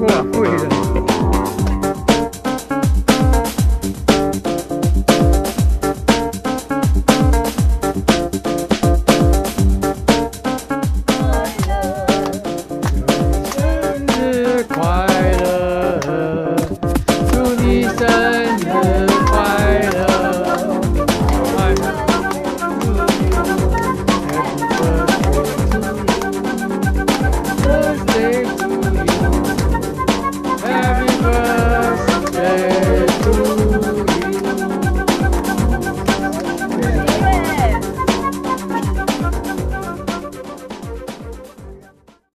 before.